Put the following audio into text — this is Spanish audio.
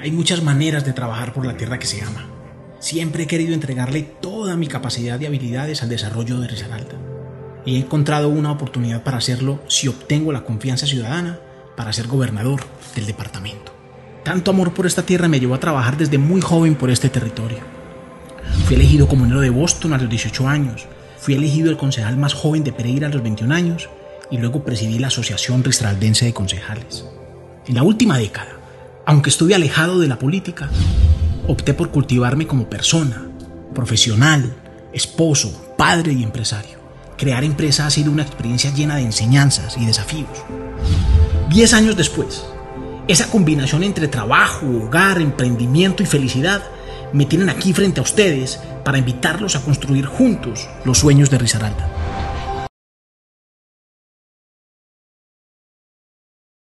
Hay muchas maneras de trabajar por la tierra que se ama. Siempre he querido entregarle toda mi capacidad y habilidades al desarrollo de Risaralda. Y he encontrado una oportunidad para hacerlo si obtengo la confianza ciudadana para ser gobernador del departamento. Tanto amor por esta tierra me llevó a trabajar desde muy joven por este territorio. Fui elegido comunero de Boston a los 18 años, fui elegido el concejal más joven de Pereira a los 21 años y luego presidí la Asociación Risaraldense de Concejales. En la última década, aunque estuve alejado de la política, opté por cultivarme como persona, profesional, esposo, padre y empresario. Crear empresa ha sido una experiencia llena de enseñanzas y desafíos. Diez años después, esa combinación entre trabajo, hogar, emprendimiento y felicidad me tienen aquí frente a ustedes para invitarlos a construir juntos los sueños de Risaralda.